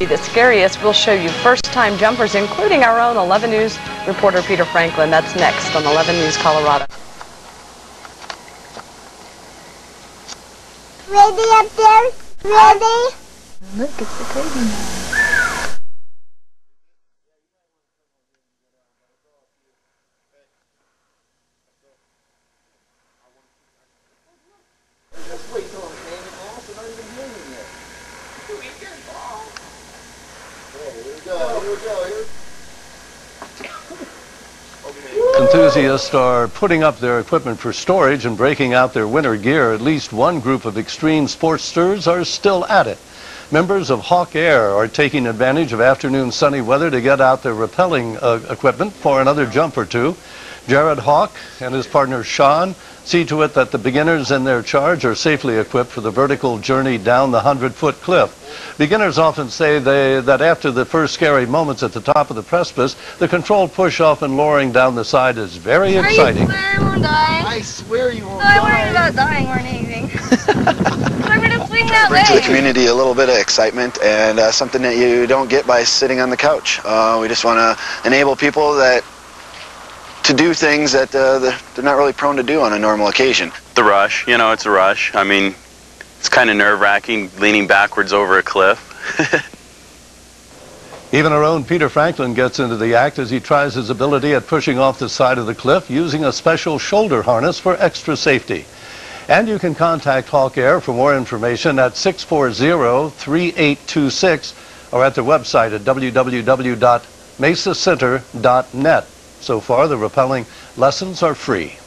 The scariest, we'll show you first-time jumpers, including our own 11 News reporter Peter Franklin. That's next on 11 News Colorado. Ready up there? Ready? Look, it's the crazy man. Enthusiasts are putting up their equipment for storage and breaking out their winter gear. At least one group of extreme sportsters are still at it. Members of Hawk Air are taking advantage of afternoon sunny weather to get out their rappelling uh, equipment for another jump or two. Jerod Hawk and his partner Sean see to it that the beginners in their charge are safely equipped for the vertical journey down the 100-foot cliff. Beginners often say they, that after the first scary moments at the top of the precipice, the controlled push-off and lowering down the side is very exciting. I won't die. I swear you won't I'm not die. worried about dying more than anything. I'm gonna swing that bring to the community a little bit of excitement and uh, something that you don't get by sitting on the couch. Uh, we just want to enable people that to do things that uh, they're they're not really prone to do on a normal occasion. the rush. You know, it's a rush. I mean, it's kind of nerve-wracking leaning backwards over a cliff. Even our own Peter Franklin gets into the act as he tries his ability at pushing off the side of the cliff using a special shoulder harness for extra safety. And you can contact Hawk Air for more information at 640-3826 or at their website at www.mesacenter.net. So far, the rappelling lessons are free.